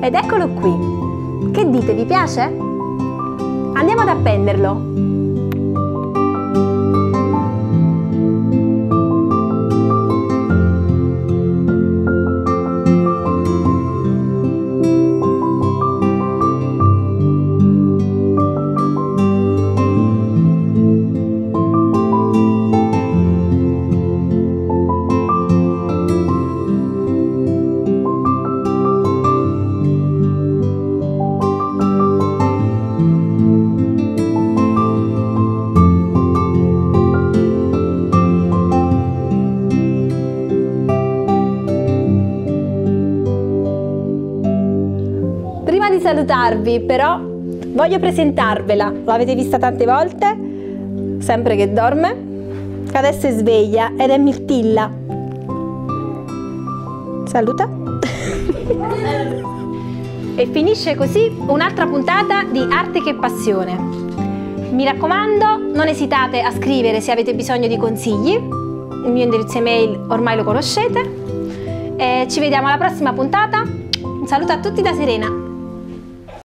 Ed eccolo qui. Che dite, vi piace? Andiamo ad appenderlo. Di salutarvi però voglio presentarvela, l'avete vista tante volte, sempre che dorme, adesso è sveglia ed è Mirtilla. Saluta. e finisce così un'altra puntata di Arte che Passione. Mi raccomando, non esitate a scrivere se avete bisogno di consigli, il mio indirizzo email ormai lo conoscete. E ci vediamo alla prossima puntata. Un saluto a tutti da Serena.